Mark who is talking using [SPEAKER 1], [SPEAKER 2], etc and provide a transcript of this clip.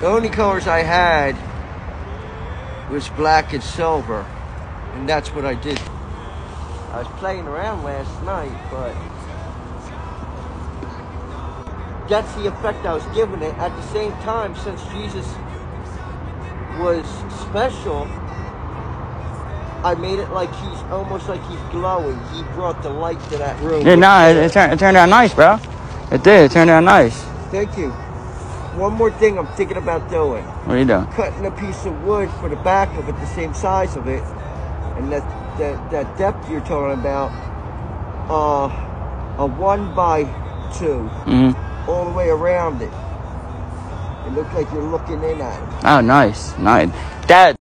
[SPEAKER 1] The only colors I had was black and silver, and that's what I did. I was playing around last night, but that's the effect I was giving it. At the same time, since Jesus was special, I made it like he's almost like he's glowing. He brought the light to that room.
[SPEAKER 2] Yeah, nah, it, it, turned, it turned out nice, bro. It did. It turned out nice.
[SPEAKER 1] Thank you. One more thing I'm thinking about doing.
[SPEAKER 2] What are you doing?
[SPEAKER 1] Cutting a piece of wood for the back of it, the same size of it, and that that, that depth you're talking about, uh, a one by 2
[SPEAKER 2] Mm-hmm.
[SPEAKER 1] all the way around it. It looks like you're looking in at it.
[SPEAKER 2] Oh, nice, nice. That